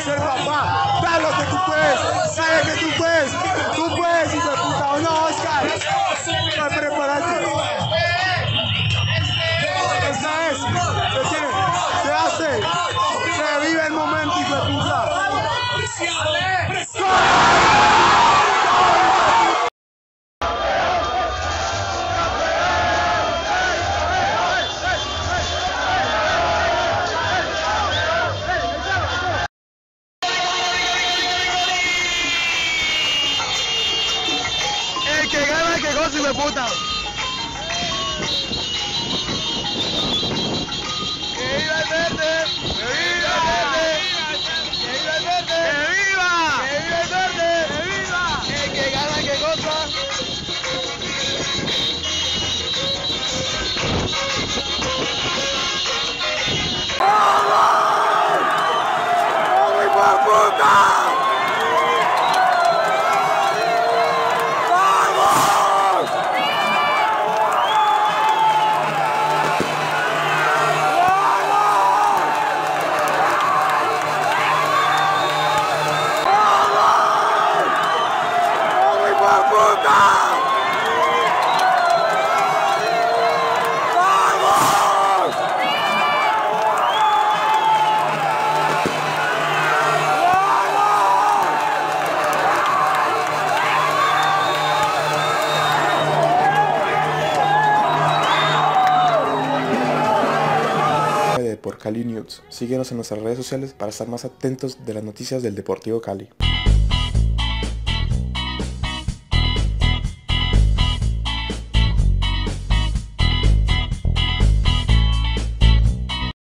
ser papá. Da lo que tú puedes. Sabes que tú puedes. Tú puedes, hijo de puta. ¿O no, Oscar? No, prepárate. Esa es. Se tiene. Se hace. Se vive el momento, hijo de puta. Gana, el que goza, hijo de puta. Por Cali News. Síguenos en nuestras redes sociales para estar más atentos de las noticias del Deportivo Cali.